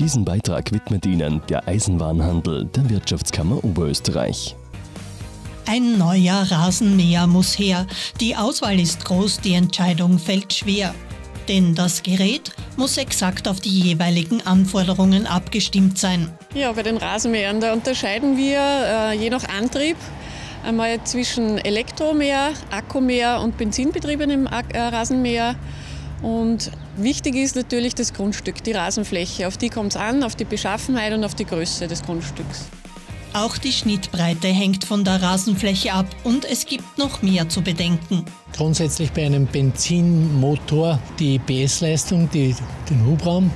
Diesen Beitrag widmet Ihnen der Eisenwarenhandel der Wirtschaftskammer Oberösterreich. Ein neuer Rasenmäher muss her. Die Auswahl ist groß, die Entscheidung fällt schwer. Denn das Gerät muss exakt auf die jeweiligen Anforderungen abgestimmt sein. Ja, bei den Rasenmähern, da unterscheiden wir äh, je nach Antrieb einmal zwischen Elektromäher, Akkumäher und benzinbetriebenem äh, Rasenmäher. Und wichtig ist natürlich das Grundstück, die Rasenfläche. Auf die kommt es an, auf die Beschaffenheit und auf die Größe des Grundstücks. Auch die Schnittbreite hängt von der Rasenfläche ab und es gibt noch mehr zu bedenken. Grundsätzlich bei einem Benzinmotor die PS-Leistung, den Hubraum,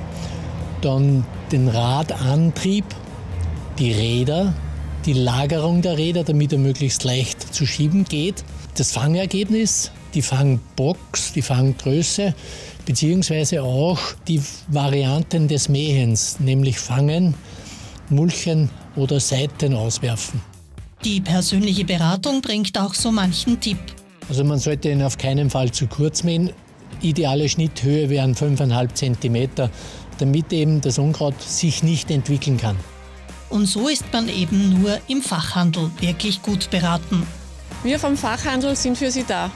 dann den Radantrieb, die Räder, die Lagerung der Räder, damit er möglichst leicht zu schieben geht, das Fangergebnis, die Fangbox, die Fanggröße, beziehungsweise auch die Varianten des Mähens, nämlich Fangen, Mulchen oder Seiten auswerfen. Die persönliche Beratung bringt auch so manchen Tipp. Also man sollte ihn auf keinen Fall zu kurz mähen. Ideale Schnitthöhe wären 5,5 cm, damit eben das Unkraut sich nicht entwickeln kann. Und so ist man eben nur im Fachhandel wirklich gut beraten. Wir vom Fachhandel sind für Sie da.